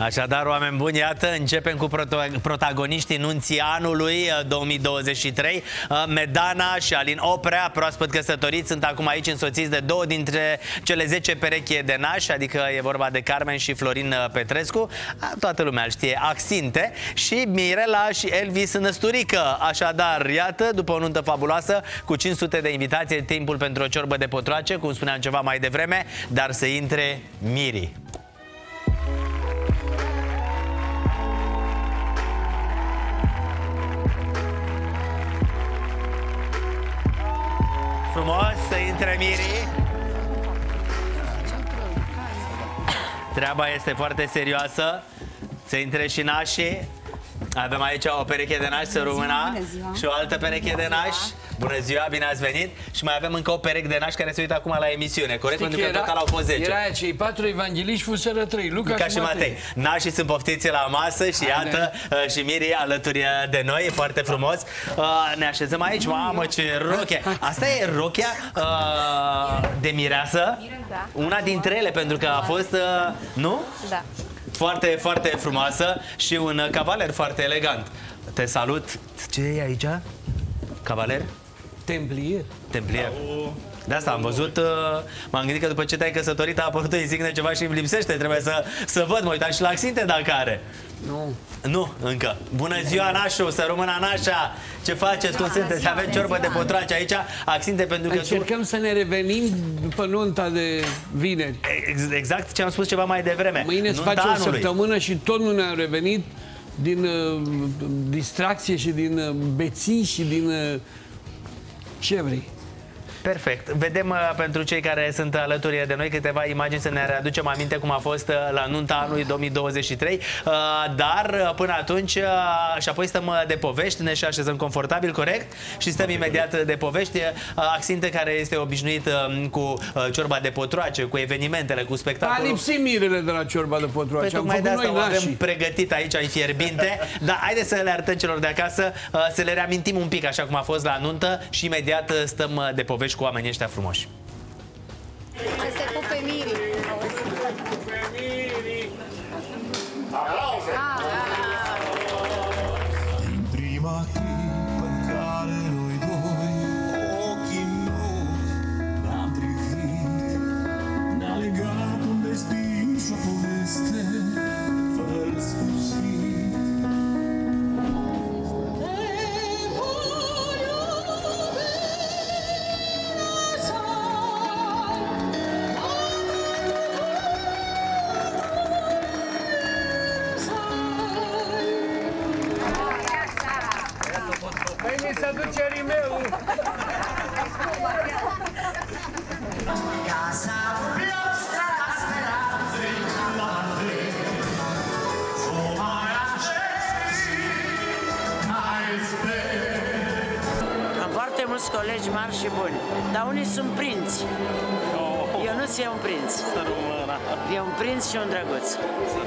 Așadar, oameni buni, iată, începem cu proto- protagoniștii nunții anului uh, 2023. Uh, Medana și Alin Oprea, proaspăt căsătoriți, sunt acum aici însoțiți de două dintre cele 10 perechi de nași, adică e vorba de Carmen și Florin uh, Petrescu. Uh, Toată lumea îl știe, Axinte și Mirela și Elvis Năsturică. Așadar, iată, după o nuntă fabuloasă, cu 500 de invitații, e timpul pentru o ciorbă de potroace, cum spuneam ceva mai devreme, dar să intre Miri. Frumos să intre Miri Treaba este foarte serioasă. Să intre și nașii Avem aici o pereche de nași, să rămâna bună ziua. Și o altă pereche de nași Bună ziua, bine ați venit Și mai avem încă o pereche de nași care se uită acum la emisiune Corect? Știi Pentru că că total au fost 10 Era aia, cei patru evangeliști fuseră trei, Luca, ca și Matei. Nașii sunt poftiți la masă și iată uh, și Miri alături uh, de noi, e foarte frumos. Uh, Ne așezăm aici, mamă ce rochie. Asta e rochia uh, de mireasă? Da. Una dintre ele, pentru că a fost, uh, nu? Da. Foarte, foarte frumoasă și un uh, cavaler foarte elegant. Te salut. Ce e aici? Cavaler? Templier. Templier. De asta am văzut, uh, m-am gândit că după ce te-ai căsătorit a apărut o insigne ceva și îmi lipsește, trebuie să, să văd, mă uitam și la Axinte dacă are. Nu. Nu, încă. Bună ziua, Nașu, să rămână Nașa. Ce faceți? Cum sunteți? Avem ciorbă de potrace aici, Axinte, pentru că tu... Încercăm să ne revenim după nunta de vineri. Ex- Exact ce am spus ceva mai devreme. Mâine se Nunta face o anului. săptămână și tot nu ne-am revenit din uh, distracție și din uh, beții și din uh, ce vrei. Perfect. Vedem uh, pentru cei care sunt alături de noi câteva imagini să ne readucem aminte cum a fost uh, la nunta anului 2023. Uh, dar uh, până atunci uh, și apoi stăm uh, de povești, ne și așezăm confortabil, corect? Și stăm imediat de povești. Uh, Axinte care este obișnuit uh, cu uh, ciorba de potroace, cu evenimentele, cu A spectacolul. lipsit mirele de la ciorba de Păi potroace. Am tocmai de făcut asta noi o avem nașii. pregătit aici, ai fierbinte Dar haideți să le arătăm celor de acasă uh, Să le reamintim un pic așa cum a fost la nuntă Și imediat uh, stăm uh, de povești cu oamenii ăștia frumoși Să se pupe Miri. Din un prinț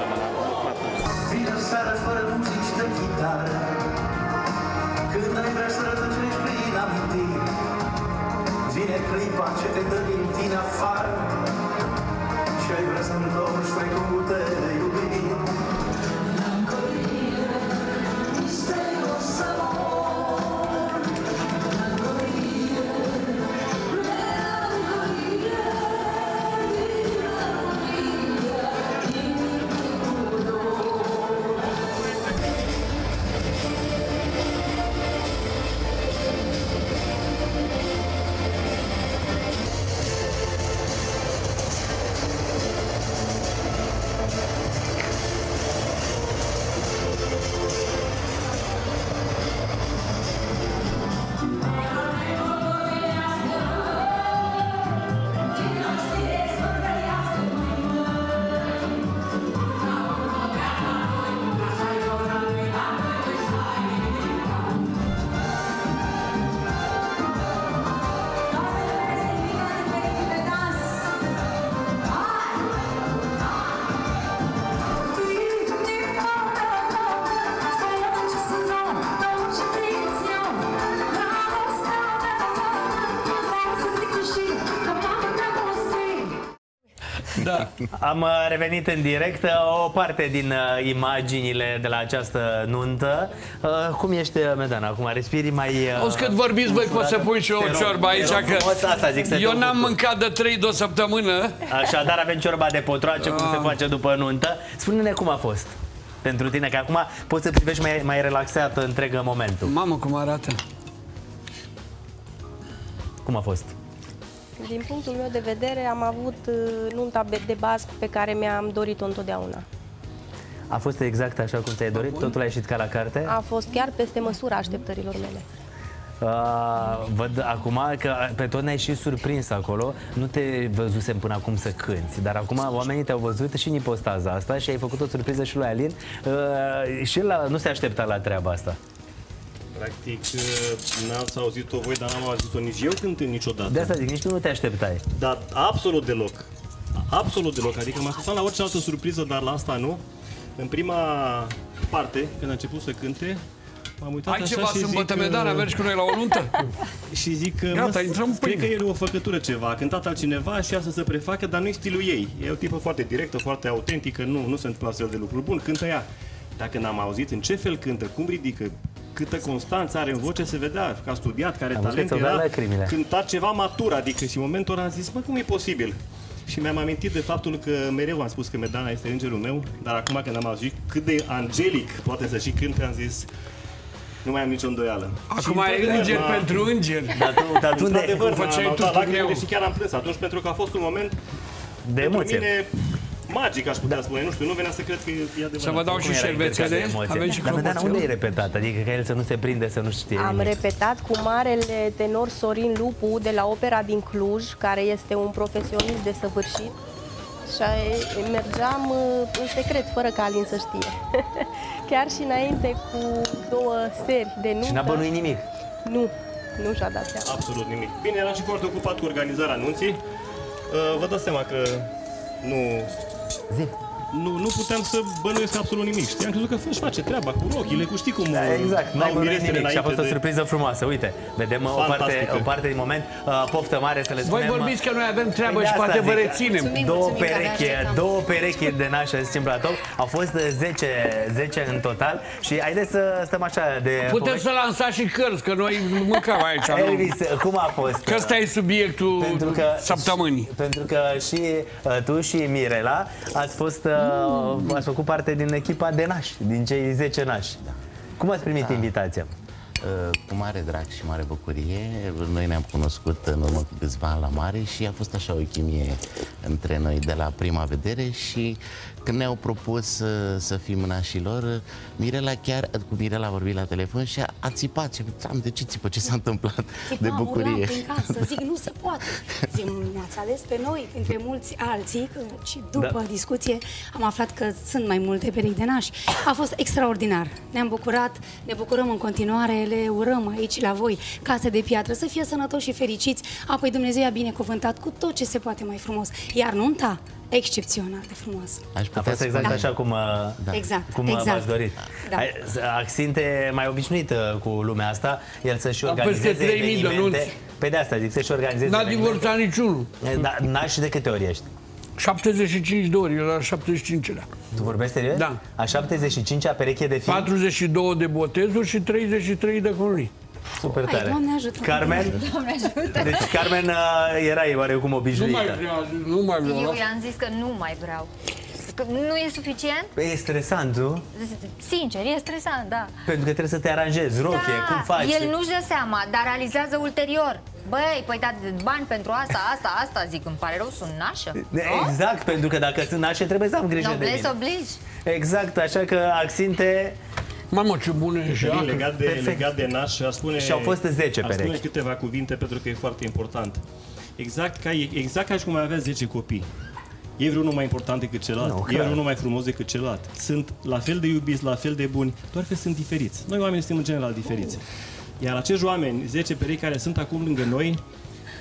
Am uh, revenit în direct uh, o parte din uh, imaginile de la această nuntă. Uh, Cum ești, uh, Medana? Acum respiri mai... uh, O cât vorbiți, voi pot să pun și eu Te o rog, ciorbă te aici, rog frumos, asta zic, să că te eu n-am ocupi. mâncat de 3 de o săptămână. Așadar avem ciorba de potroace, cum Ah. se face după nuntă. Spune-ne cum a fost pentru tine, că acum poți să privești mai, mai relaxat întreg momentul. Mamă, cum arată. Cum a fost? Din punctul meu de vedere, am avut uh, nunta be- de bază pe care mi-am dorit-o întotdeauna. A fost exact așa cum ți-ai dorit? Totul a ieșit ca la carte? A fost chiar peste măsura așteptărilor mele. Uh, văd acum că pe tot ne-ai și surprins acolo. Nu te văzusem până acum să cânti, dar acum oamenii te-au văzut și în ipostaza asta și ai făcut o surpriză și lui Alin. Uh, și el a- nu se aștepta la treaba asta. Practic, n-ați auzit-o voi, dar n-am auzit-o nici eu cântând niciodată. De asta zic, nici tu nu te așteptai. Dar absolut deloc. Absolut deloc. Adică m-am așteptat la orice altă surpriză, dar la asta nu. În prima parte, când a început să cânte, m-am uitat Ai așa ceva și sâmbătă, zic, Medana, uh, mergi cu noi la o nuntă? Și zic că, Gata, mă, intrăm în cred că pâine. e o făcătură ceva. A cântat altcineva și asta să prefacă, dar nu-i stilul ei. E o tipă foarte directă, foarte autentică, nu, nu se întâmplă astfel de lucruri. Bun, cântă ea. Dacă n-am auzit în ce fel cântă, cum ridică, câtă constanță are în voce, se vedea că a studiat, care Am văzut talent că ți-au dat era, lacrimile. cânta ceva matur, adică și în momentul ăla am zis, mă, cum e posibil? Și mi-am amintit de faptul că mereu am spus că Medana este îngerul meu, dar acum când am auzit cât de angelic poate să și cânte, am zis, nu mai am nicio îndoială. Acum Și, e într-adevăr, înger m-a- pentru înger. Dar tu, dar tu de, Într-adevăr, Cum făceai m-am tu dat tu lacrimile greu. și chiar am plâns atunci pentru că a fost un moment de pentru emoție. mine magic, aș putea spune. Nu știu, nu venea să cred că e adevărat. Să vă dau Cum și era șervețele. încărcat de emoție? Avem și Dar Medana, unde e clopoțel. repetat? Adică ca el să nu se prinde, să nu știe Am nimic. repetat cu marele tenor Sorin Lupu de la Opera din Cluj, care este un profesionist de săvârșit. Și a- mergeam uh, în secret, fără ca Alin să știe. Chiar și înainte cu două seri de nuntă. Și n-a bănuit nimic. Nu, nu și-a dat seama. Absolut nimic. Bine, eram și foarte ocupat cu organizarea anunții. Uh, Vă dați seama că nu, Zi. Nu, nu puteam să bănuiesc absolut nimic. Știam crezut că își face treaba cu rochile, cu știi cum Da, exact, n-ai au bănuit miresele nimic și a fost o înainte de- surpriză frumoasă. Uite, vedem uh, o parte, Fantastică. o parte din moment. Uh, poftă mare să le Voi spunem. vorbiți că noi avem treabă Păi de și asta poate vă zic, reținem. Mulțumim, Două mulțumim că perechi, ne așteptam. două perechi de nașă, zicem platou. Au fost uh, 10, 10 în total și haideți să stăm așa de Puteți să lansați și cărți, că noi mâncăm aici. nu? Elvis, cum a fost? Că ăsta e subiectul pentru că, săptămânii. Pentru că și uh, tu și Mirela ați fost uh, ați făcut parte din echipa de nași, din cei 10 nași. Cum ați primit invitația? Uh, Cu mare drag și mare bucurie. Noi ne-am cunoscut în urmă cu câțiva ani la mare și a fost așa o chimie între noi de la prima vedere și când ne-au propus să, să fim nașilor, Mirela chiar, cu Mirela a vorbit la telefon și a, a țipat. Și am de ce țipă? Ce s-a întâmplat de Țipam, urlam bucurie? prin casă, zic, nu se poate. Zic, ne-ați ales pe noi, între mulți alții, că și după Da. discuție am aflat că sunt mai multe perechi de nași. A fost extraordinar. Ne-am bucurat, ne bucurăm în continuare, le urăm aici la voi, case de piatră, să fie sănătoși și fericiți. Apoi Dumnezeu i-a binecuvântat cu tot ce se poate mai frumos. Iar nunta, excepțional de frumos. Aș A putea fost exact spune- așa cum, uh, Exact, cum uh, exact. v-ați dorit. Da. Hai, Axinte mai obișnuit uh, cu lumea asta, el să-și Am organizeze peste 3000 de evenimente. nunți. Pe de asta zic, să-și organizeze N-a evenimente. divorțat niciunul. Da, nași de câte ori ești? 75 de ori, el la 75-lea. Tu vorbești serios? Da. A 75-a pereche de fii? 42 de botezuri și 33 de cununii. Super Hai, tare. Doamne ajută! Carmen? Doamne ajută! Deci Carmen uh, erai oarecum Nu obișnuită. mai vreau, nu mai vreau. Eu lasă. i-am zis că nu mai vreau. Că nu e suficient? E stresant, nu? Sincer, e stresant, da. Pentru că trebuie să te aranjezi, rochie, da, cum faci? el nu-și dă seama, dar realizează ulterior. Băi, păi da, bani pentru asta, asta, asta, zic, îmi pare rău, sunt nașă. Exact, pentru că dacă sunt nașe trebuie să am grijă de Noblesse mine. oblige. Exact, așa că Axinte Mamă, ce bună e și Bine, acre. legat de, Perfect. legat de naș, aș spune, Și au fost 10 aș spune perechi. câteva cuvinte pentru că e foarte important. Exact ca, exact ca și cum ai avea 10 copii. E vreunul mai important decât celălalt, Nu, e clar. vreunul mai frumos decât celălalt. Sunt la fel de iubiți, la fel de buni, doar că sunt diferiți. Noi oamenii suntem în general diferiți. Iar acești oameni, 10 perechi care sunt acum lângă noi,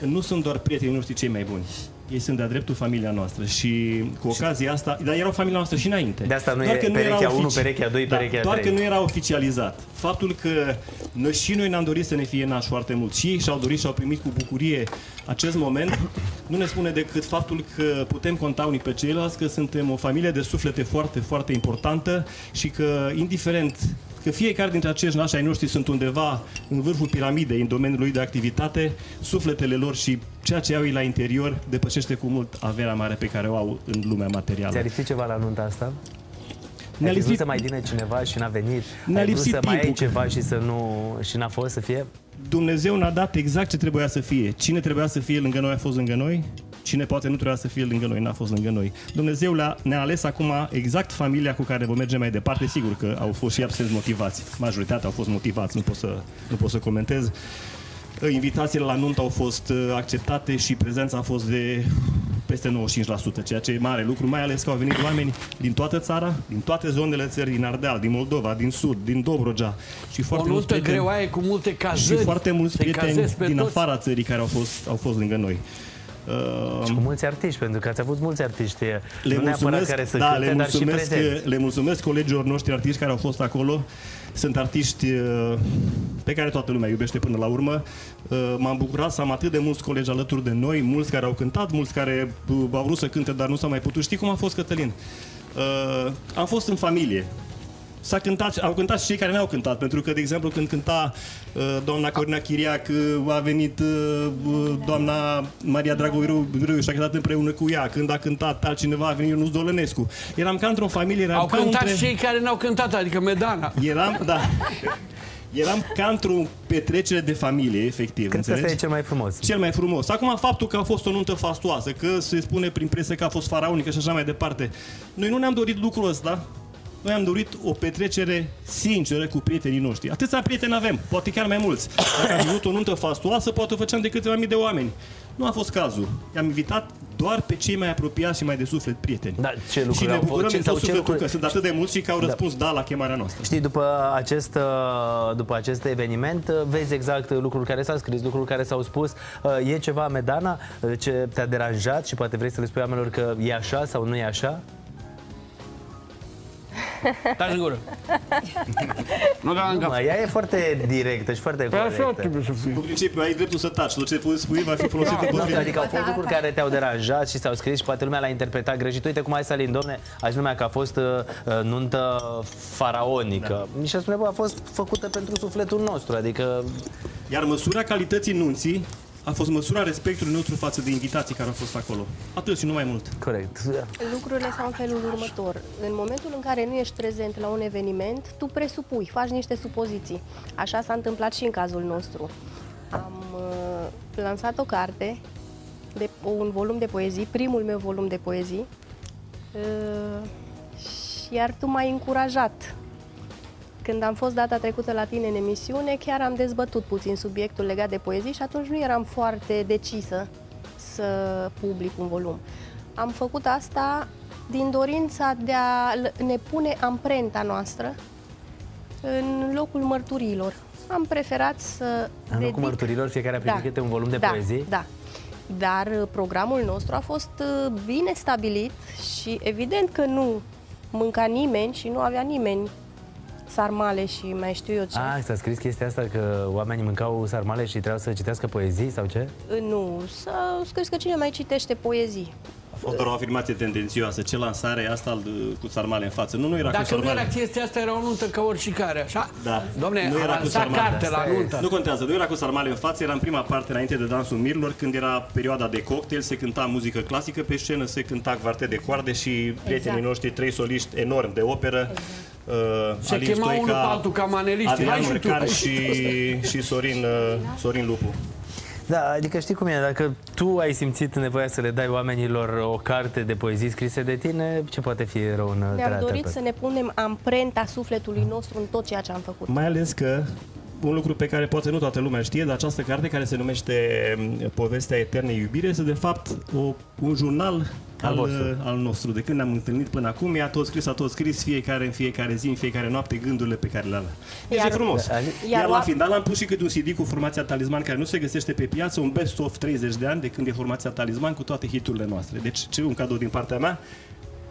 nu sunt doar prietenii noștri cei mai buni. Ei sunt de-a dreptul familia noastră și cu ocazia asta, dar erau familia noastră și înainte. De asta nu Doar e că perechea era 1, ofici- perechea 2, da, perechea Doar 3. că nu era oficializat. Faptul că noi și noi ne-am dorit să ne fie naș foarte mult și ei și-au dorit și-au primit cu bucurie acest moment, nu ne spune decât faptul că putem conta unii pe ceilalți, că suntem o familie de suflete foarte, foarte importantă și că, indiferent că fiecare dintre acești nași ai noștri sunt undeva în vârful piramidei, în domeniul lui de activitate, sufletele lor și ceea ce au ei la interior depășește cu mult averea mare pe care o au în lumea materială. Ți-a lipsit ceva la nunta asta? Ne-a Ai fi vrut lipsit- să mai vină cineva și n-a venit? Ne-a Ai vrut lipsit să mai ai timpul. ceva și să nu... și n-a fost să fie? Dumnezeu ne-a dat exact ce trebuia să fie. Cine trebuia să fie lângă noi a fost lângă noi, cine poate nu trebuia să fie lângă noi, n-a fost lângă noi. Dumnezeu le-a, ne-a ales acum exact familia cu care vom merge mai departe. Sigur că au fost și absenți motivați. Majoritatea au fost motivați, nu pot să, nu pot să comentez. Invitațiile la nuntă au fost uh, acceptate și prezența a fost de peste 95%, ceea ce e mare lucru, mai ales că au venit oameni din toată țara, din toate zonele țării, din Ardeal, din Moldova, din Sud, din Dobrogea și O foarte mulți nuntă prieteni greoaie cu multe cazări. și foarte mulți Se prieteni cazezi pe din toți. afara țării care au fost, au fost lângă noi. Uh, Și cu mulți artiști, pentru că ați avut mulți artiști. le nu neapărat mulțumesc, care să da, cânte, le, dar și mulțumesc, prezenți. le mulțumesc colegilor noștri artiști care au fost acolo. Sunt artiști uh, pe care toată lumea iubește până la urmă. Uh, M-am bucurat să am atât de mulți colegi alături de noi, mulți care au cântat, mulți care uh, au vrut să cânte, dar nu s-au mai putut. Știi cum a fost, Cătălin? Uh, Am fost în familie. S-a cântat, au cântat și cei care n-au cântat, pentru că, de exemplu, când cânta uh, doamna Corina Chiriac, uh, a venit uh, uh, doamna Maria Dragoviru Viru și a cântat împreună cu ea. Când a cântat altcineva, a venit Ionuț Dolănescu. Eram ca într-o familie, eram Au ca cântat între... și cei care n-au cântat, adică Medana. Eram, da. Eram ca într-o petrecere de familie, efectiv. Cred că înțelegi? ăsta e cel mai frumos. Cel mai frumos. Acum, faptul că a fost o nuntă fastoasă, că se spune prin presă că a fost faraonică și așa mai departe. Noi nu ne-am dorit lucrul ăsta. Noi am dorit o petrecere sinceră cu prietenii noștri. Atâția prieteni avem, poate chiar mai mulți. Dacă am avut o nuntă fastoasă, poate o făceam de câteva mii de oameni. Nu a fost cazul. I-am invitat doar pe cei mai apropiați și mai de suflet prieteni. Da, ce lucruri și ne au fost? bucurăm Ce- din sau tot ce sufletul lucruri- că sunt atât de mulți și că au răspuns da, la chemarea noastră. Știi, după acest, uh, după acest eveniment, uh, vezi exact lucruri care s-au scris, lucruri care s-au spus. Uh, E ceva, Medana, uh, ce te-a deranjat și poate vrei să le spui oamenilor că e așa sau nu e așa? Taci în gură. Nu da în Nu, cap. mă, ea e foarte directă și foarte Păi așa corectă. trebuie să fie. În principiu, ai dreptul să taci. Tot ce spui va fi folosit Nu, împotriva. adică au fost lucruri care te-au deranjat și s-au scris și poate lumea l-a interpretat greșit. Uite cum ai Salin, domne, a zis lumea că a fost uh, uh, nuntă faraonică. Da. Nici a spune, bă, a fost făcută pentru sufletul nostru, adică Iar măsura calității nunții a fost măsura respectului nostru față de invitații care au fost acolo. Atât și nu mai mult. corect. Lucrurile sunt în felul următor. În momentul în care nu ești prezent la un eveniment, tu presupui, faci niște supoziții. Așa s-a întâmplat și în cazul nostru. Am uh, lansat o carte, de, un volum de poezii, primul meu volum de poezii, uh, și iar tu m-ai încurajat. Când am fost data trecută la tine în emisiune, chiar am dezbătut puțin subiectul legat de poezii și atunci nu eram foarte decisă să public un volum. Am făcut asta din dorința de a l- ne pune amprenta noastră în locul mărturiilor. Am preferat să În locul dedic- mărturilor, fiecare a primit câte un volum de da, poezii? Da. Dar uh, programul nostru a fost uh, bine stabilit și evident că nu mânca nimeni și nu avea nimeni sarmale și mai știu eu ce. Ah, s-a scris chestia asta că oamenii mâncau sarmale și trebuiau să citească poezii sau ce? Uh, Nu, să scris că cine mai citește poezii. A fost doar o afirmație tendențioasă. Ce lansare e asta uh, cu sarmale în față? Nu, nu era cu Dacă nu sarmale. era chestia asta, era o nuntă ca oricare, așa? Da. Domne, nu a era cu lansat sarmale. carte la nuntă. Nu contează, nu era cu sarmale în față, era în prima parte înainte de Dansul Mirilor, când era perioada de cocktail, se cânta muzică clasică pe scenă, se cânta quartet de coarde și prietenii Exact. noștri, trei soliști enormi de operă. Uh, Se Alin chema Stoica, unul pe altul ca maneliști. Adrian Hai și tu. Urcan și, și Sorin, uh, Sorin Lupu. Da, adică știi cum e, dacă tu ai simțit nevoia să le dai oamenilor o carte de poezii scrise de tine, ce poate fi rău în Ne-am treaba ta? dorit să ne punem amprenta sufletului nostru în tot ceea ce am făcut. Mai ales că un lucru pe care poate nu toată lumea știe, dar această carte care se numește mm, Povestea Eternei Iubire este de fapt o, un jurnal al, vostru. al nostru. De când ne-am întâlnit până acum, i-a tot scris, a tot scris fiecare în fiecare zi, în fiecare noapte, gândurile pe care le avea. Deci Iar- e frumos. Iar Iar, la oa- final am pus și câte un CD cu formația Talisman, care nu se găsește pe piață, un best-of 30 de ani de când e formația Talisman cu toate hiturile noastre. Deci ce un cadou din partea mea,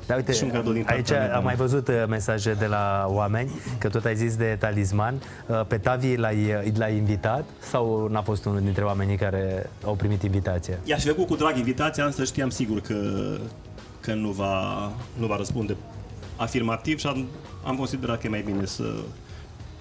Da, uite, Și un cadou din aici partea mea, am da. mai văzut uh, mesaje de la oameni, că tot ai zis de talisman. Uh, Pe Tavi l-ai, l-ai invitat sau n-a fost unul dintre oamenii care au primit invitație? I-aș fi făcut cu drag invitația, însă știam sigur că, că nu, va, nu va răspunde afirmativ și am, am considerat că e mai bine să,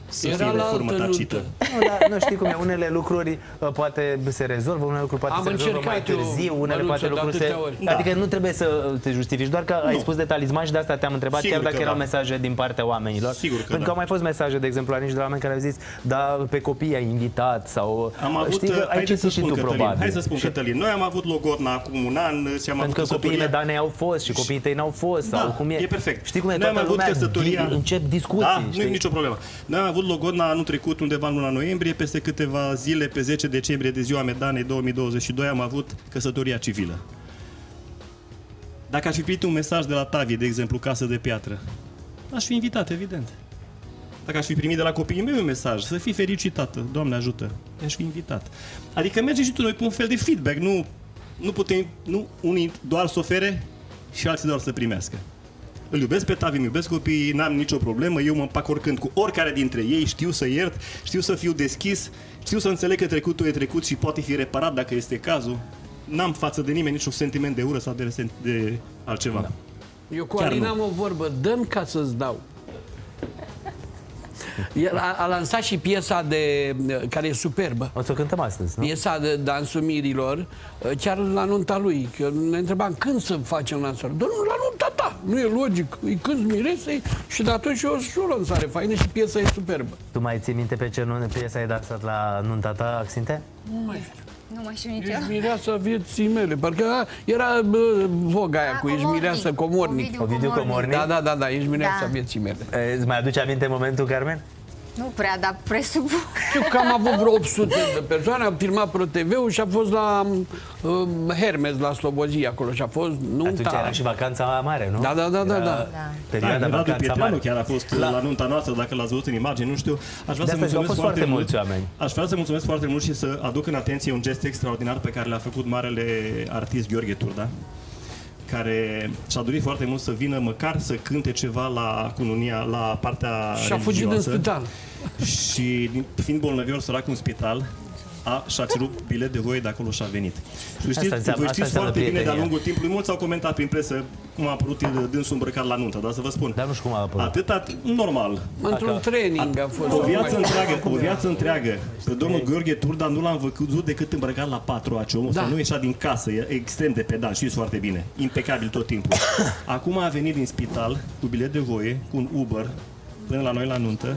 să Era fie la o formă altă tacită. nuntă. Nu, dar nu știi cum e, unele lucruri uh, poate se rezolvă, unele lucruri poate Am se rezolvă mai încercat eu, târziu, unele Măruță, poate de lucruri se... atâtea ori. Da. Adică nu trebuie să te justifici, doar că ai Nu. spus de talisman și de asta te-am întrebat, Sigur chiar dacă că erau da. mesaje din partea oamenilor. Sigur că Pentru că da. au mai fost mesaje, de exemplu, la nici de la oameni care au zis, da, pe copii ai invitat sau... Am avut, știi că ai haideți să citit și spun, tu, Cătălin, probabil. hai să spun, Și- Cătălin, noi am avut Logodna acum un an și am avut Pentru că copiii căsătoria. Medanei au fost și copiii tăi n-au fost Da, sau cum e. e perfect. Știi cum e, Noi am toată avut lumea căsătoria- di- încep discuții, Da, nu știi? e nicio problemă. Noi am avut Logodna anul trecut, undeva în luna noiembrie, peste câteva zile, pe 10 decembrie de ziua Medanei 2022, am avut căsătoria civilă. Dacă aș fi primit un mesaj de la Tavi, de exemplu, casă de piatră, aș fi invitat, evident. Dacă aș fi primit de la copiii mei un mesaj, să fii fericitată, Doamne ajută, aș fi invitat. Adică merge și tu noi pe un fel de feedback, nu, nu putem, nu unii doar să ofere și alții doar să primească. Îl iubesc pe Tavi, îmi iubesc copiii, n-am nicio problemă, eu mă împac oricând cu oricare dintre ei, știu să iert, știu să fiu deschis, știu să înțeleg că trecutul e trecut și poate fi reparat dacă este cazul. N-am față de nimeni niciun sentiment de ură sau de, resent- de altceva. Da. Eu cu Chiar Alina nu. am o vorbă, dăm ca să-ți dau. El a, a lansat și piesa de, care e superbă. O să o cântăm astăzi, nu? Piesa de Dansul Mirilor, chiar la nunta lui. Că ne întrebam când să facem lansarea. Domnul, la nunta ta. Nu e logic. Îi cânti miresei și de atunci e o, și o lansare faină și piesa e superbă. Tu mai ții minte pe ce nu, piesa ai dansat la nunta ta, Axinte? Nu mai știu. Nu mai știu nici eu. Ești mireasa vieții mele. Parcă a, era bă, voga aia A, cu ești Comornic. mireasa comornic. Ovidiu Ovidiu Comornic. Da, da, da, da, ești mireasa Da. vieții mele. E, Îți mai aduce aminte momentul, Carmen? Nu prea, dar presupun. Știu că am avut vreo 800 de persoane, am filmat Pro TV-ul și a fost la um, Hermes, la Slobozia acolo și a fost nunta. Atunci era și vacanța mare, nu? Da, da, da, da, Era da. Da. Perioada Da, Radu vacanța Pietreanu mare. chiar a fost la... la nunta noastră, dacă l-ați văzut în imagine, nu știu. Aș vrea De să asta zic, au mulțumesc fost foarte foarte mult. mulți oameni. Aș vrea să mulțumesc foarte mult și să aduc în atenție un gest extraordinar pe care l-a făcut marele artist Gheorghe Turda care și-a dorit foarte mult să vină măcar să cânte ceva la cununia, la partea Și a fugit în religioasă. spital. Și din- fiind bolnăvior sărac în spital, a, și-a cerut bilet de voie de acolo și a venit. Și știți, înseamnă- voi asta știți înseamnă foarte bine de-a prietenia. lungul timpului, mulți au comentat prin presă cum a apărut el dânsul îmbrăcat la nuntă, dar să vă spun, Dar nu știu cum a apărut. atâta, normal, Într-un training a fost. o viață întreagă, o viață întreagă. Pe domnul Gheorghe Turda nu l-am văzut decât îmbrăcat la patru aci. Omul Da. da. nu ieșea din casă, e extrem de pedant, știți foarte bine. Impecabil tot timpul. Acum a venit din spital cu bilet de voie, cu un Uber, până la noi la nuntă.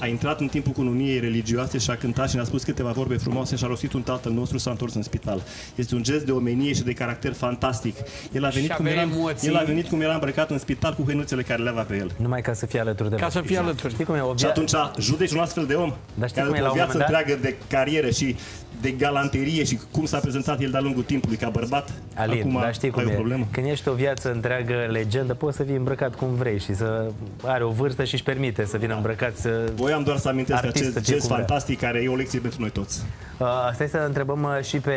A intrat în timpul cununiei religioase și a cântat și ne-a spus câteva vorbe frumoase și a rostit un tatăl nostru, s-a întors în spital. Este un gest de omenie și de caracter fantastic. El a venit, Și cum avea era, emoții. el a venit cum era îmbrăcat în spital cu hăinuțele care le avea pe el. Numai ca să fie alături de Ca noi. să fie alături. Știi cum e? O Și via... atunci judeci un astfel de om Dar știi care cum e după la o un viață moment dat? întreagă de carieră și de galanterie și cum s-a prezentat el de-a lungul timpului ca bărbat, Alin, acum dar știi cum ai o e? problemă. Când ești o viață întreagă legendă, poți să fii îmbrăcat cum vrei și să are o vârstă și își permite să vină îmbrăcat să... Voiam doar să amintesc Artist, acest să fie gest cum vrea. fantastic care e o lecție pentru noi toți. Uh, stai să întrebăm uh, și pe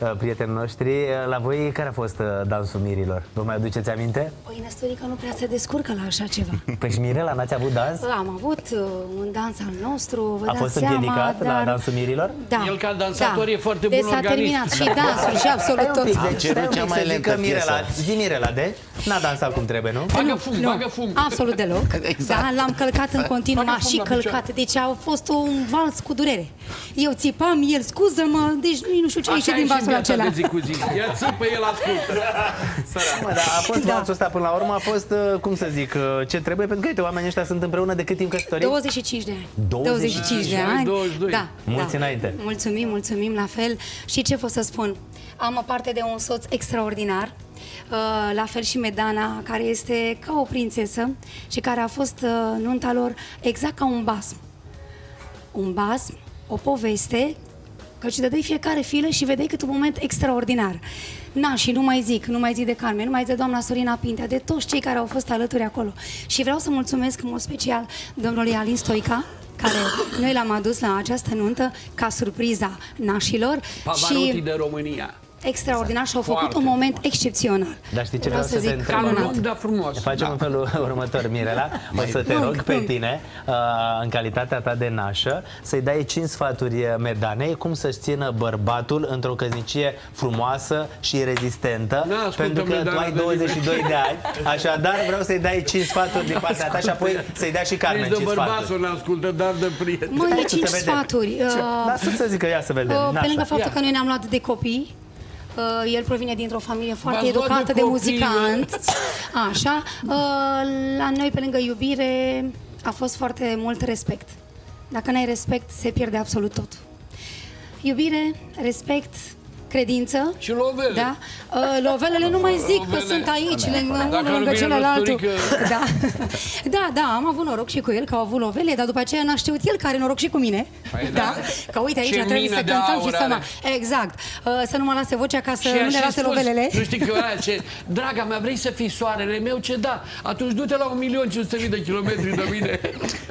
uh, prietenii noștri. Uh, La voi care a fost uh, dansul mirilor? Vă mai aduceți aminte? Păi, Năsturica nu prea se descurcă la așa ceva. Păi și Mirela, n-ați avut dans? Am avut uh, un dans al nostru, vă A dați fost seama, împiedicat la dar... dansul mirilor? Da. El ca dansator da. e foarte deci bun s-a organist. terminat și dansul și absolut tot. Deci, Stai un pic cea mai să lentă zică Mirela. piesă. Zi Mirela, deci n-a dansat cum trebuie, nu? Bagă fum, bagă fum. Absolut deloc. Exact. Da, l-am călcat în continuu, Bagă m-a fum și la călcat. Deci a fost un vals cu durere. Eu țipam, el scuză-mă, deci nici nu știu ce a ieșit Așa din e și valsul viața acela. de zi cu zi. Ia țipă, el ascultă. Mă, dar a fost Da. valsul ăsta până la urmă, a fost, uh, cum să zic, uh, ce trebuie, pentru că, uite, oamenii ăștia sunt împreună de cât timp căsătoriți? 25 de ani. 25 de și noi ani. 22. Da. Mulți da. înainte. Mulțumim, mulțumim la fel. Și ce pot să spun? Am parte de un soț extraordinar. Uh, La fel și Medana, care este ca o prințesă și care a fost uh, nunta lor exact ca un basm. Un basm, o poveste Căci dădeai fiecare filă și vedeai cât un moment extraordinar. Na, și nu mai zic, nu mai zic de Carmen, nu mai zic de doamna Sorina Pintea, de toți cei care au fost alături acolo. Și vreau să mulțumesc în mod special domnului Alin Stoica, care noi l-am adus la această nuntă ca surpriza nașilor. Pavarotti și de România. Extraordinar și au făcut Foarte un moment excepțional. Dar știi ce Vreau vreau să, să te zic, întreb? minunat. Lung, dar frumos. Facem Da. în felul următor, Mirela. O să te Lung, rog pe lung. tine, uh, în calitatea ta de nașă, să-i dai 5 sfaturi medanei cum să-și țină bărbatul într-o căsnicie frumoasă și rezistentă. Nu, ascultă, pentru că tu Medana, ai de 22 de ani, așadar vreau să-i dai 5 sfaturi din partea ta și apoi să-i dea și Carmen Nici de 5 bărbatul sfaturi. ne ascultă, dar de prieten. Măi, Hai e să cinci se vedem. sfaturi. Ce? Uh, Lasă să zică ea să vedem. Uh, pe Nașa. lângă faptul Ia. că noi ne-am luat de copii, uh, el provine dintr-o familie foarte V-ați luat educată de de, copii, muzicanți. Așa. Uh, la noi, pe lângă iubire, a fost foarte mult respect. Dacă n-ai respect, se pierde absolut tot. Iubire, respect, credință. Și lovele. Da? Uh, lovelele nu mai zic că Lovele. sunt aici, lângă Dacă unul nu lângă vine celălalt. Răsturică. Da. da, da, am avut noroc și cu el că au avut lovele, dar după aceea n-a știut el că are noroc și cu mine. Păi da. da. Că uite aici Ce trebuie mină să de cântăm aur și să mă... are. Exact. Uh, să nu mă lase vocea ca să Și nu a ne și lase spus, lovelele. Nu știi că eu aia ce, draga mea, vrei să fii soarele meu? Ce da? Atunci du-te la 1.500.000 de kilometri de mine.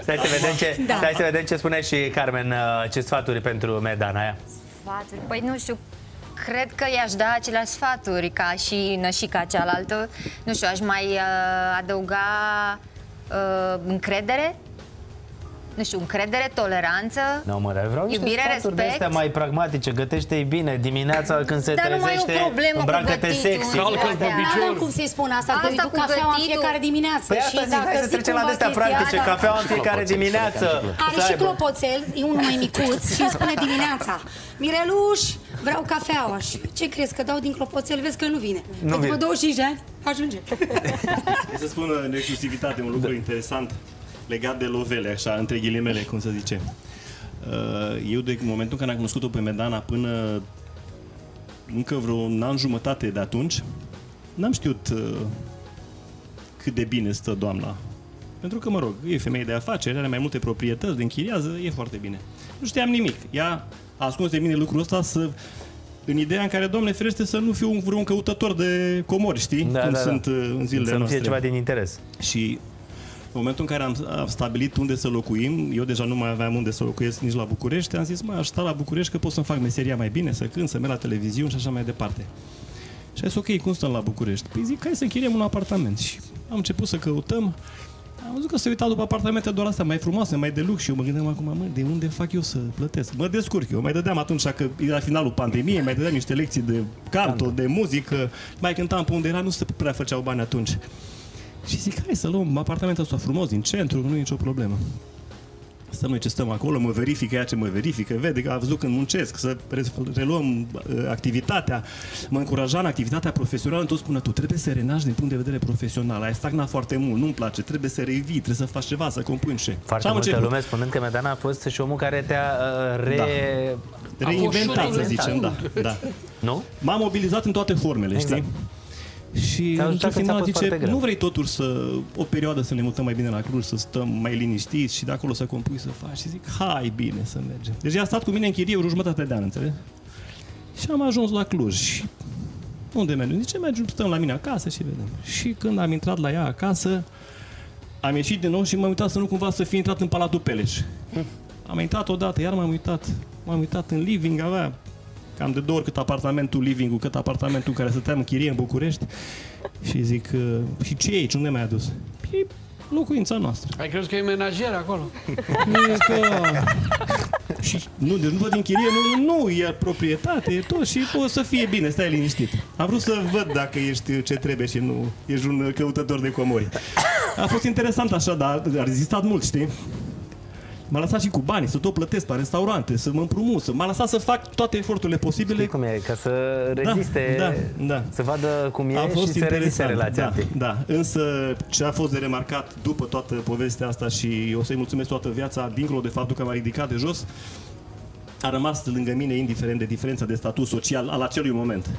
Stai să vedem ce, Da. stai să vedem ce spune și Carmen, uh, ce sfaturi pentru Medana aia. Sfaturi? Păi nu știu, cred că i-aș da aceleași sfaturi ca și nășica cealaltă. Nu știu, aș mai uh, adăuga uh, încredere. Nu știu, încredere, toleranță. Nu, mă, dar vreau niște Iubire, sfaturi de respect. astea mai pragmatice. Gătește-i bine dimineața când se Dar nu mai e o trezește, problemă cu îmbracă-te gătitul. sexy. Calcă-l pe Astea. picior. Nu am cum să-i spun asta, că Asta îi duc cu cafeaua în gătitul. fiecare dimineață. Păi și asta zic, dacă hai să zic trecem la cumva de-astea chestia practice. asta- Cafeaua în fiecare dimineață. Are Să și aibă. clopoțel, e unul mai micuț și îți spune dimineața Mireluș, vreau cafeaua Și ce crezi, că dau din clopoțel, vezi că nu vine Nu După vine. 25 de ani, ajunge Hai să spun în exclusivitate un lucru interesant legat de lovele, așa, între ghilimele, cum să zice. Uh, Eu, de în momentul în care am cunoscut-o pe Medana până încă vreo un an jumătate de atunci, n-am știut uh, cât de bine stă doamna. Pentru că, mă rog, e femeie de afaceri, are mai multe proprietăți, de închiriază, e foarte bine. Nu știam nimic. Ea a ascuns de mine lucrul ăsta să în ideea în care, Doamne ferește, să nu fiu un- vreun căutător de comori, știi? Da, Cum da, da. sunt uh, în zilele Să nu noastre. fie ceva din interes. Și în momentul în care am, am stabilit unde să locuim, eu deja nu mai aveam unde să locuiesc nici la București, am zis, mă, aș sta la București că pot să-mi fac meseria mai bine, să cânt, să merg la televiziune și așa mai departe. Și a zis, ok, cum stăm la București? Păi zic, hai să închiriem un apartament. Și am început să căutăm. Am văzut că se uita după apartamente doar astea mai frumoase, mai de lux și eu mă gândeam acum, mă, de unde fac eu să plătesc? Mă descurc eu. Mai dădeam atunci că era finalul pandemiei, mai dădeam niște lecții de canto, de muzică, mai cântam pe unde era, nu se prea făceau bani atunci. Și zic, hai să luăm apartamentul ăsta frumos din centru, nu e nicio problemă. Stăm noi ce stăm acolo, mă verifică ea ce mă verifică, vede că a văzut când muncesc, să re- reluăm uh, activitatea, mă încuraja în activitatea profesională, tot spună tu, trebuie să renaști din punct de vedere profesional, ai stagnat foarte mult, nu-mi place, trebuie să revii, trebuie să faci ceva, să compui și Foarte și am multă început. lume spunând că Medana a fost și omul care te-a uh, re... Da. Reinventat, să Reinventat. zicem, da. da. Nu? M-am mobilizat în toate formele, Exact. știi? Și Te-a ajutat într-un că ți-a final fost foarte zice, greu. nu vrei totuși să, o perioadă să ne mutăm mai bine la Cluj, să stăm mai liniștiți și de acolo să compui, să faci. Și zic, hai bine să mergem. Deci ea a stat cu mine în chirie o jumătate de an, înțelegi? Și am ajuns la Cluj. Și unde mergem? Zice, mergem, stăm la mine acasă și vedem. Și când am intrat la ea acasă, am ieșit din nou și m-am uitat să nu cumva să fi intrat în Palatul Peleș. Am intrat odată, iar m-am uitat. M-am uitat în living, avea cam de două ori cât apartamentul living cât apartamentul în care stăteam în chirie în București. Și zic, uh, și ce e aici? Unde mi-ai adus? E locuința noastră. Ai crezut că e menajer acolo? Nu e că... și nu, deci nu văd din chirie, nu, nu, e proprietate, e tot și o să fie bine, stai liniștit. Am vrut să văd dacă ești ce trebuie și nu ești un căutător de comori. A fost interesant așa, dar a rezistat mult, știi? M-a lăsat și cu bani, să tot plătesc la restaurante, să mă împrumut, să m-a lăsat să fac toate eforturile posibile. Știi cum e? Ca să reziste, da, da. să vadă cum e A și fost să reziste interesant, relația da, întâi. da. Însă ce a fost de remarcat după toată povestea asta și o să-i mulțumesc toată viața, dincolo de faptul că m-a ridicat de jos, a rămas lângă mine indiferent de diferența de statut social al acelui moment.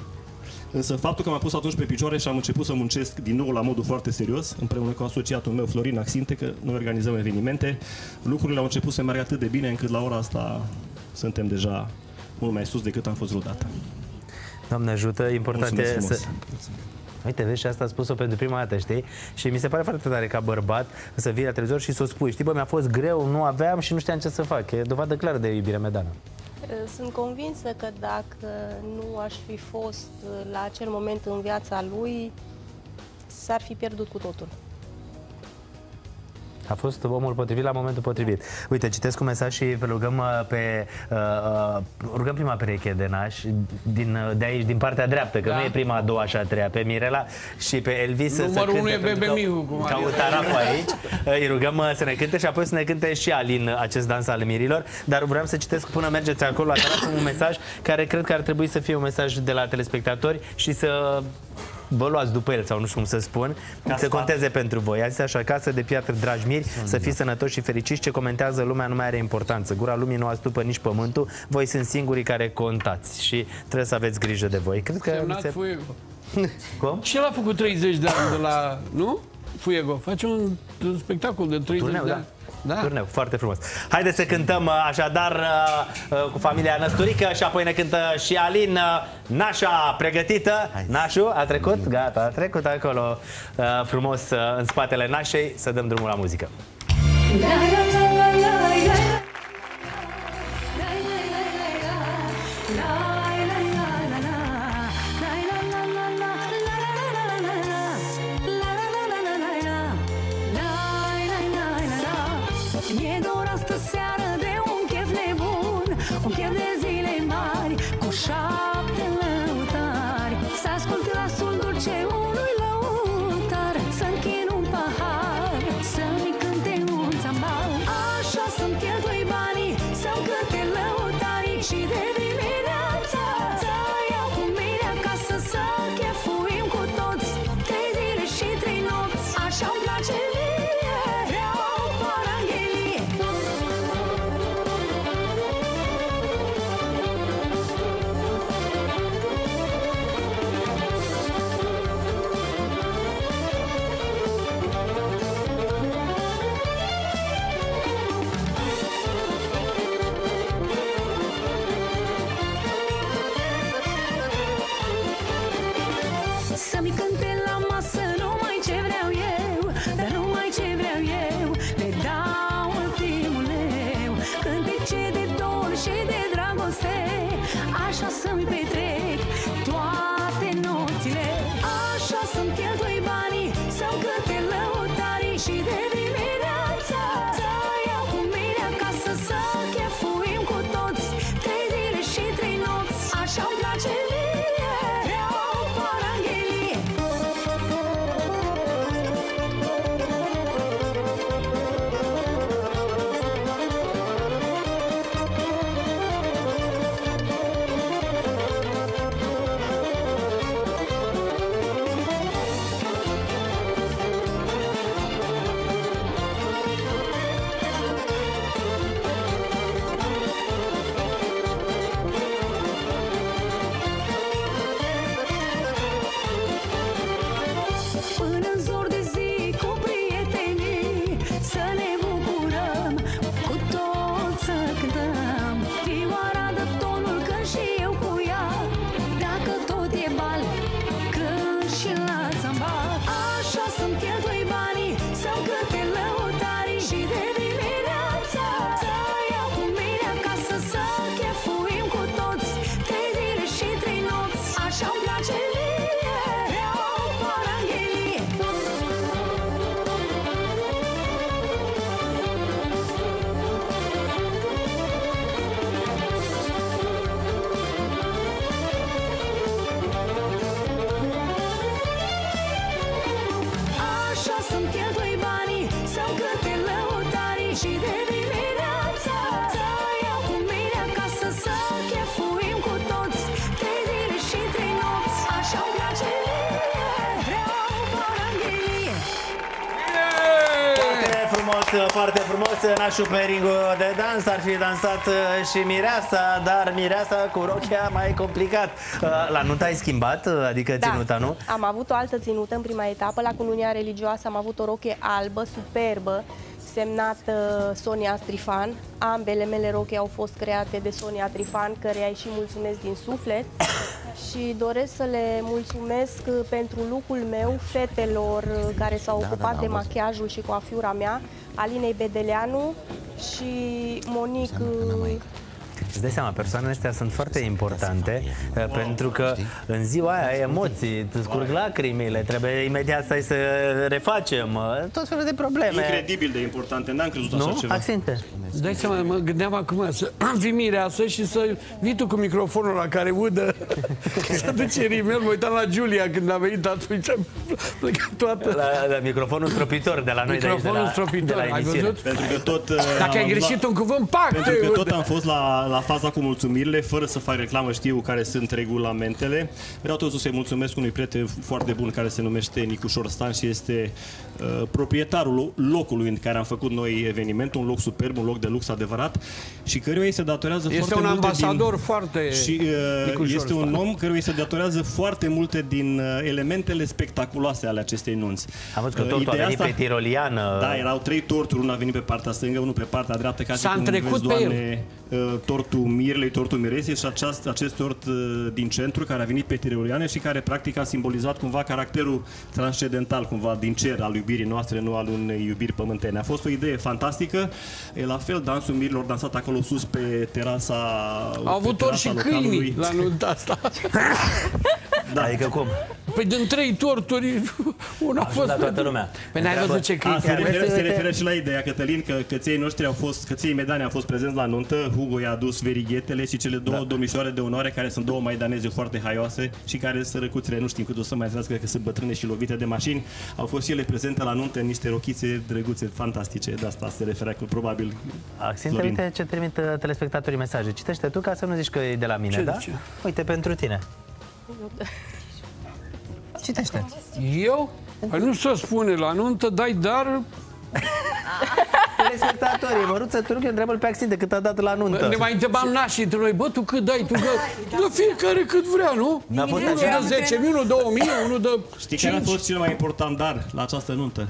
Însă faptul că m-am pus atunci pe picioare și am început să muncesc din nou la modul foarte serios, împreună cu asociatul meu Florin Axinte, că noi organizăm evenimente, lucrurile au început să meargă atât de bine încât la ora asta suntem deja mult mai sus decât am fost vreodată. Doamne ajută, important Mulțumesc e frumos. să... Uite, vezi, și asta a spus-o pentru prima dată, știi? Și mi se pare foarte tare ca bărbat să vii la televizor și să o spui. Știi, bă, mi-a fost greu, nu aveam și nu știam ce să fac. E dovadă clară de iubire, Medana. Sunt convinsă că dacă nu aș fi fost la acel moment în viața lui, s-ar fi pierdut cu totul. A fost omul potrivit la momentul potrivit. Uite, citesc un mesaj și rugăm uh, pe uh, uh, rugăm prima pereche de naș din, uh, de aici, din partea dreaptă, că Da. nu e prima, a doua și a treia, pe Mirela și pe Elvis să- să Numărul unu cânte, e pentru Bebe că Mihu, cum Ca adică. utaraful aici. Uh, Îi rugăm uh, să ne cânte și apoi să ne cânte și Alin uh, acest dans al mirilor. Dar vreau să citesc până mergeți acolo la terasă un mesaj care cred că ar trebui să fie un mesaj de la telespectatori și să vă luați după el sau nu știu cum să spun, Ca să sfat. conteze pentru voi. A zis așa, casă de piatră, dragi miri, să fiți sănătoși și fericiți, ce comentează lumea nu mai are importanță. Gura lumii nu astupă nici pământul, voi sunt singurii care contați și trebuie să aveți grijă de voi. Cred că Semnat se... Fuego. Cum? Și el a făcut 30 de ani de la... Nu? Fuego. Face un spectacol de 30 Turneu, de da. ani. Da. Turneu, foarte frumos. Haideți să cântăm uh, așadar uh, uh, cu familia Năsturică și apoi ne cântă și Alin uh, Nașa pregătită. Nașu a trecut? Gata, a trecut acolo uh, frumos uh, în spatele Nașei să dăm drumul la muzică. Mi-e foarte frumos Nașul pe ringul de dans Ar fi dansat uh, și Mireasa Dar Mireasa cu rochia mai complicat Uh, La nuntă ai schimbat? uh, Adică ținuta, nu? Am avut o altă ținută în prima etapă. La cununia religioasă am avut o rochie albă, superbă, semnat uh, Sonia Trifan. Ambele mele rochii au fost create de Sonia Trifan, căreia îi și mulțumesc din suflet. și doresc să le mulțumesc uh, pentru lucrul meu fetelor uh, care s-au Da, da, ocupat da, de am văzut. machiajul și coafiura mea, Alinei Bedeleanu și Monic uh, Îți dai seama, persoanele astea sunt foarte importante uh, pentru că știi? în ziua aia ai emoții, îți scurg lacrimile, trebuie imediat să să refacem, uh, tot felul de probleme. Incredibil de importante, n-am crezut așa Nu? ceva. Accinte. Îți dai seama, mă gândeam acum să fii mireasă și să vii tu cu microfonul la care udă să duce rimel. Mă uitam la Giulia când a venit atunci, a plecat toată. La, la microfonul stropitor de la noi de aici, de Microfonul la, stropitor, de la ai emisiune. văzut? Pentru că tot... uh, Dacă ai am- greșit un cuvânt, pac, Pentru te că tot udă. am fost la, la faza cu mulțumirile, fără să fac reclamă, știu care sunt regulamentele. Vreau totuși să-i mulțumesc unui prieten foarte bun care se numește Nicușor Stan și este uh, proprietarul locului în care am făcut noi evenimentul, un loc superb, un loc de lux adevărat și căruia îi se datorează Este foarte un multe ambasador din... foarte Și uh, Nicușor este un Stan. om căruia îi se datorează foarte multe din uh, elementele spectaculoase ale acestei nunți. Am văzut că Uh, tortul a ideea venit asta- pe tiroliană. Da, erau trei torturi, unul a venit pe partea stângă, unul pe partea dreaptă, ca și S-a cum întrecut vezi, pe el. Doamne, uh, tortul Mirlei, tortul Miresei și aceast, acest tort uh, din centru care a venit pe Tiroliane și care practic a simbolizat cumva caracterul transcendental cumva din cer al iubirii noastre, nu al unei iubiri pământene. A fost o idee fantastică. E la fel, dansul mirilor dansat acolo sus pe terasa Au avut pe ori și terasa câinii localului. la nunta asta. Da. Adică cum? Păi din trei torturi, una a fost la toată pentru- lumea. Păi n-ai Întreabă- văzut ce A, câini. se, Iar referă, vezi, se uite- referă și la ideea, Cătălin, că căței noștri au fost, căței medani au fost prezenți la nuntă, Hugo i-a adus verighetele și cele două da. domnișoare de onoare, care sunt două maidaneze foarte haioase și care sărăcuțele, nu știm cât o să mai trăiască, că sunt bătrâne și lovite de mașini, au fost și ele prezente la nuntă în niște rochițe drăguțe, fantastice, de asta se referea cu probabil Axinte, Florin. uite ce trimit uh, telespectatorii mesaje. Citește tu ca să nu zici că e de la mine, Ce da? zice? Uite, pentru tine. Citește. Eu? Păi nu se spune la nuntă, dai dar, Telespectatorii, Măruță Turcu întreabă pe Axinte cât a dat la nuntă. ne mai întrebam nașii între noi, bă, tu cât dai, tu că... Dă fiecare cât vrea, nu? N-a fost Unul așa? dă 10 mii, unul 2000, unul dă Știi care a 5. fost cel mai important dar la această nuntă?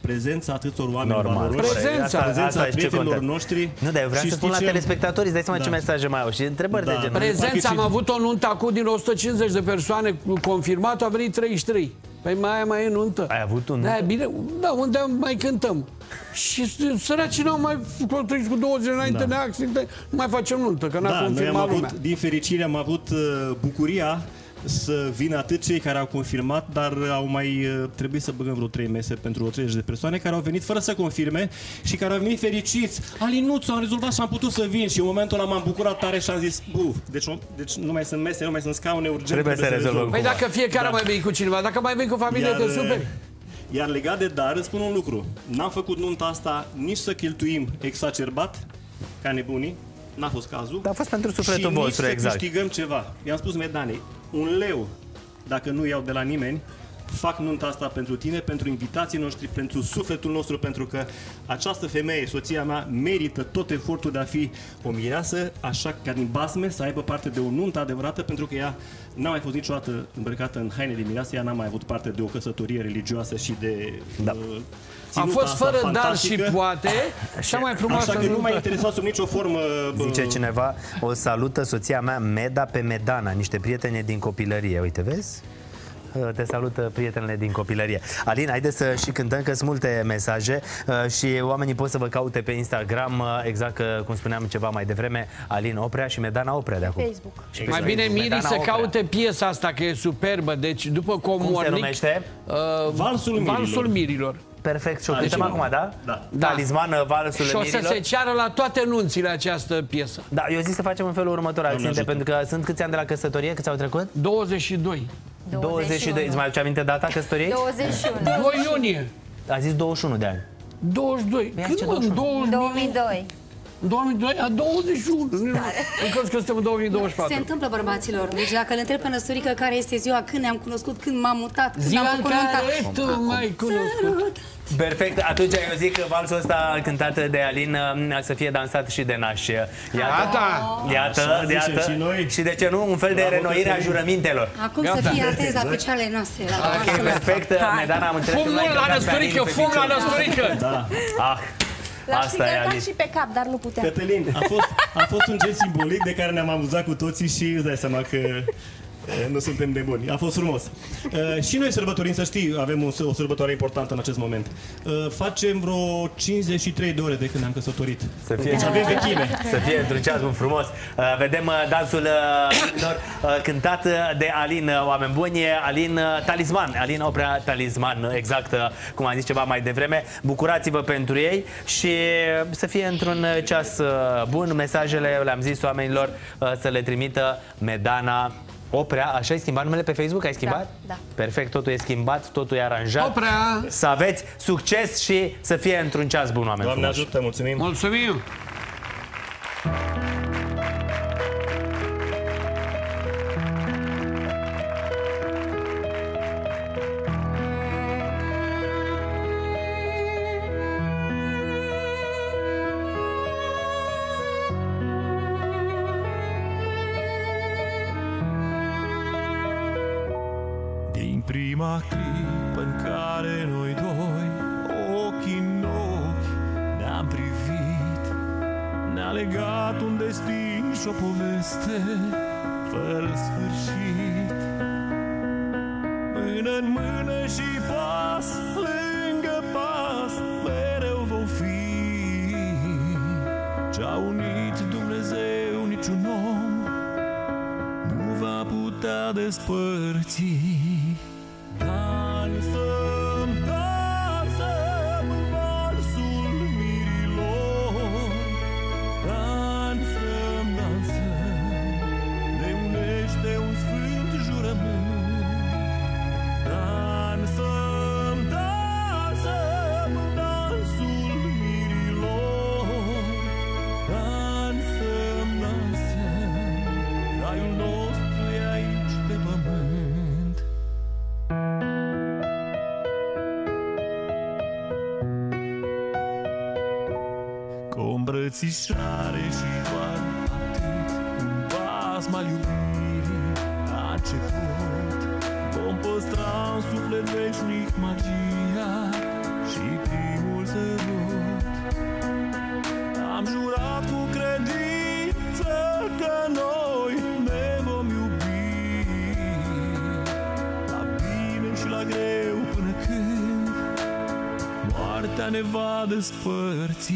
Prezența atâtor oameni Normal. valoroși, Prezența. Asta, prezența asta e ce prietenilor contează. noștri. Nu, dar eu vreau și să spun la știi ce? telespectatori, îți dai seama Da. ce mesaje mai au și întrebări Da. de genul. Prezența, Parcă am și- avut o nuntă acum din 150 de persoane confirmat, a venit 33. Păi mai aia mai e nuntă. Ai avut un Da, bine, da, unde mai cântăm. Și s- săracii n-au mai construit cu două zile înainte Da. de accidente, nu mai facem nuntă, că n-a Da, noi am confirmat avut, lumea. din fericire, am avut uh, bucuria să vină atât cei care au confirmat, dar au mai uh, trebuit să băgăm vreo trei mese pentru vreo 30 de persoane care au venit fără să confirme și care au venit fericiți. Alinuțu, am rezolvat și am putut să vin și în momentul ăla m-am bucurat tare și am zis, buf, deci, nu- deci nu mai sunt mese, nu mai sunt scaune urgent. Trebuie să rezolvăm. rezolv." Păi dacă fiecare Da. mai veni cu cineva, dacă mai veni cu familie, te superi. iar legat de dar, îți spun un lucru. N-am făcut nunta asta nici să cheltuim exacerbat, ca nebunii, n-a fost cazul. Dar a fost pentru sufletul și vostru, nici exact. să câștigăm ceva. I-am spus Medane, un leu, dacă nu iau de la nimeni, fac nunta asta pentru tine, pentru invitații noștri, pentru sufletul nostru, pentru că această femeie, soția mea, merită tot efortul de a fi o mireasă, așa ca din basme să aibă parte de o nuntă adevărată, pentru că ea n-a mai fost niciodată îmbrăcată în haine de mireasă, ea n-a mai avut parte de o căsătorie religioasă și de Da. uh, A ținuta fost asta fără dar și fantastică. poate, cea mai frumoasă Așa că nu nuntă. m-a interesat sub nicio formă bă, Zice cineva, o salută soția mea Meda pe Medana, niște prietene din copilărie. Uite, vezi? Te salută prietenele din copilărie. Alin, haide să și cântăm, că sunt multe mesaje uh, și oamenii pot să vă caute pe Instagram, uh, exact că, cum spuneam ceva mai devreme, Alin Oprea și Medana Oprea de acum. Facebook. Și pe Mai bine Facebook, Miri Medana să Oprea. caute piesa asta, că e superbă. Deci după comornic... Cum se numește? Uh, Valsul Mirilor. Valsul Mirilor. Perfect. Și o Deci, cântăm acum, da? Da. Talisman, uh, Valsul Și o să Mirilor. se ceară la toate nunțile această piesă. Da, eu zic să facem în felul următor, Alexinte, ajută. pentru că sunt câți ani de la căsătorie, câți au trecut? 22. 22. Îți mai aduce aminte data căsătoriei? 21. 2 iunie. A zis 21 de ani. 22. Păi Când ce mă? 21? 2002. 2002? A 21. Încă că suntem în 2024. Se întâmplă bărbaților. Deci dacă îl întreb pe năsturică care este ziua, când ne-am cunoscut, când m-am mutat, când Ziua am în făcut nunta. care tu mai cunoscut. Perfect, atunci eu zic că valsul ăsta cântat de Alin uh, să fie dansat și de naș. Iată, Gata. iată, Așa zicem iată. și noi. și de ce nu, un fel de Bravo, renoire a Cătălin. jurămintelor. Acum să fie atenți la picioarele noastre. La Ok, perfect, Medana, am înțeles. că Fumul l-ai la călcat pe Alin năsturică, pe fum la picior. năsturică. Da. Ah, L-aș fi Asta e, călcat Alin. și pe cap, dar nu puteam. Cătălin, a fost, a fost un gest simbolic de care ne-am amuzat cu toții și îți dai seama că e, nu suntem de buni. A fost frumos. E, și noi sărbătorim, să știi, avem o, o sărbătoare importantă în acest moment. E, facem vreo 53 de ore de când ne-am căsătorit. Să fie, Deci avem vechime. Să fie într-un ceas bun frumos. Uh, Vedem uh, dansul uh, lor, uh, cântat uh, de Alin, uh, oameni buni, e Alin uh, Talisman, Alin Oprea Talisman, uh, exact uh, cum am zis ceva mai devreme. Bucurați-vă pentru ei și uh, să fie într-un uh, ceas uh, bun. Mesajele, le-am zis oamenilor uh, să le trimită Medana Oprea, așa ai schimbat numele pe Facebook? Ai schimbat? da. Perfect, totul e schimbat, totul e aranjat. Oprea! Să aveți succes și să fie într-un ceas bun, oameni Doamne frumoși. ajută, mulțumim! Mulțumim! Legat un destin și o poveste Fără sfârșit Mână în mână și pas lângă pas Mereu vom fi Ce-a unit Dumnezeu niciun om nu va putea despărți. Va despărți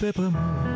Peppermint.